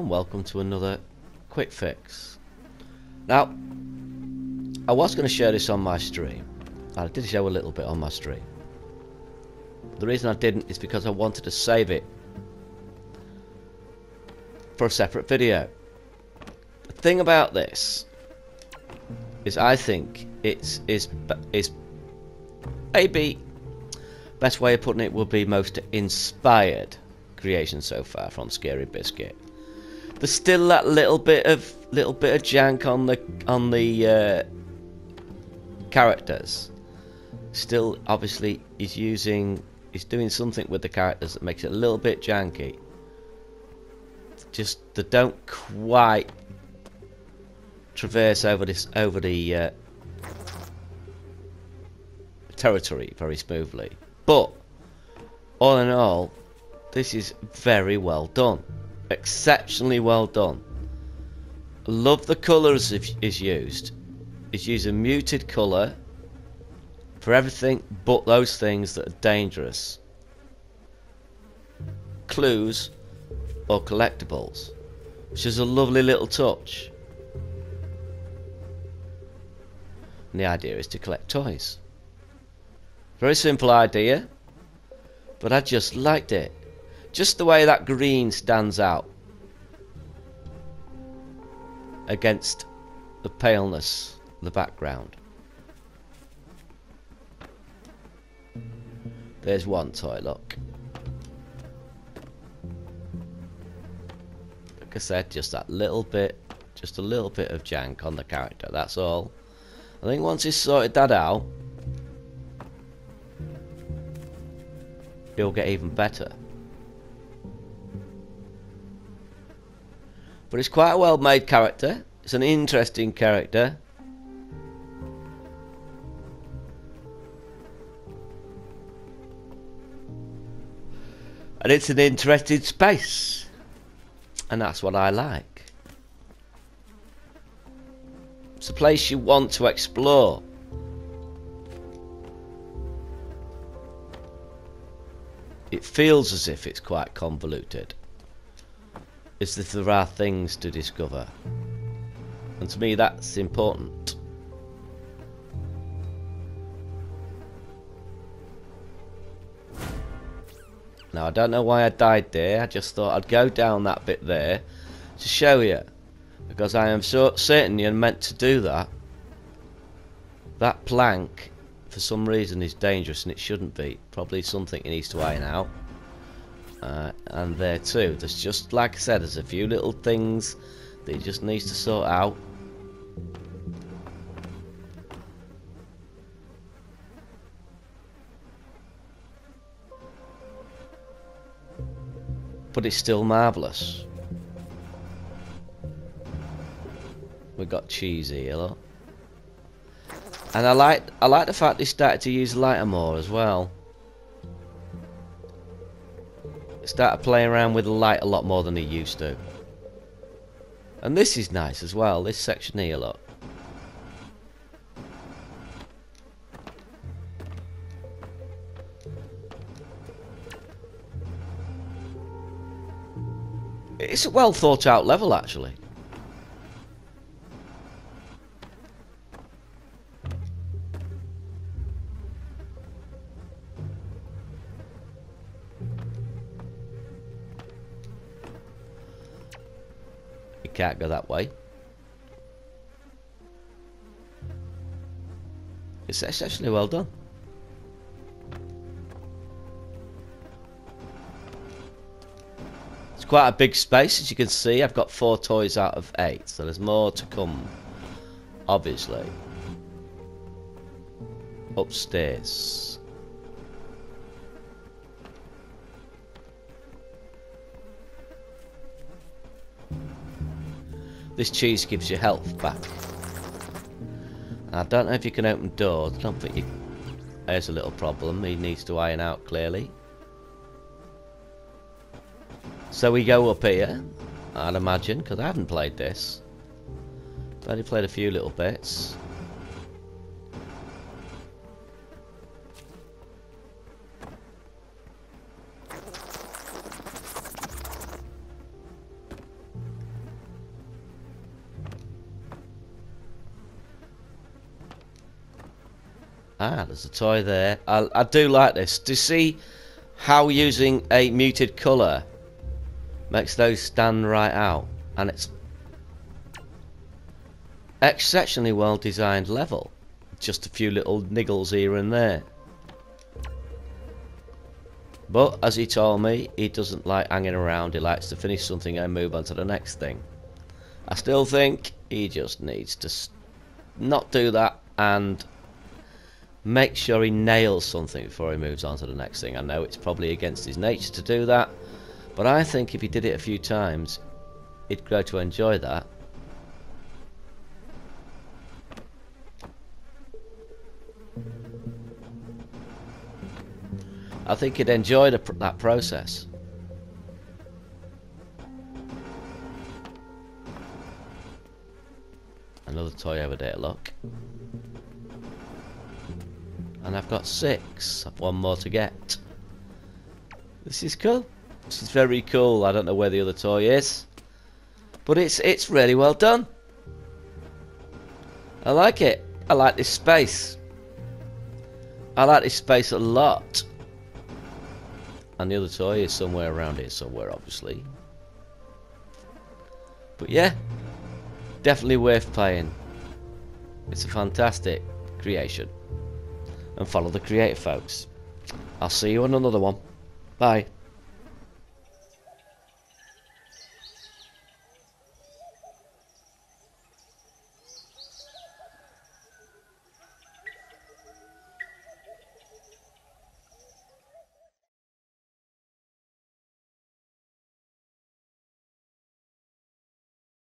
and welcome to another quick fix. Now, I was going to share this on my stream. I did show a little bit on my stream. The reason I didn't is because I wanted to save it for a separate video. The thing about this is I think it's is is maybe best way of putting it would be most inspired creation so far from Scary Biscuit. There's still that little bit of little bit of jank on the on the uh, characters. Still, obviously, he's using he's doing something with the characters that makes it a little bit janky. Just they don't quite traverse over this over the uh, territory very smoothly. But all in all, this is very well done. Exceptionally well done. Love the colours is used. It's using muted colour for everything but those things that are dangerous. Clues or collectibles. Which is a lovely little touch. And the idea is to collect toys. Very simple idea, but I just liked it. Just the way that green stands out against the paleness of the background. There's one toy, look. Like I said, just that little bit, just a little bit of jank on the character, that's all. I think once he's sorted that out, he'll get even better. But it's quite a well made character. It's an interesting character. And it's an interesting space. And that's what I like. It's a place you want to explore. It feels as if it's quite convoluted is that there are things to discover. And to me, that's important. Now, I don't know why I died there. I just thought I'd go down that bit there to show you. Because I am so certain you're meant to do that. That plank, for some reason, is dangerous and it shouldn't be. Probably something he needs to iron out. Uh, and there too, there's just, like I said, there's a few little things that he just needs to sort out. But it's still marvellous. We got cheese here, look. And I like I like the fact they started to use lighter more as well started playing around with the light a lot more than he used to. And this is nice as well, this section here, look. It's a well thought out level actually. Can't go that way. It's exceptionally well done. It's quite a big space as you can see. I've got four toys out of eight, so there's more to come, obviously. Upstairs. This cheese gives you health back. I don't know if you can open doors. I don't think you... There's a little problem he needs to iron out clearly. So we go up here, I'd imagine, because I haven't played this. I've only played a few little bits. Ah, there's a toy there. I, I do like this. To see how using a muted colour makes those stand right out. And it's exceptionally well designed level. Just a few little niggles here and there. But as he told me, he doesn't like hanging around. He likes to finish something and move on to the next thing. I still think he just needs to not do that and make sure he nails something before he moves on to the next thing. I know it's probably against his nature to do that, but I think if he did it a few times, he'd grow to enjoy that. I think he'd enjoy the, that process. Another toy over there, look. And I've got six. I've one more to get. This is cool. This is very cool. I don't know where the other toy is. But it's it's really well done. I like it. I like this space. I like this space a lot. And the other toy is somewhere around here somewhere, obviously. But yeah, definitely worth playing. It's a fantastic creation. And follow the creator, folks. I'll see you on another one. Bye.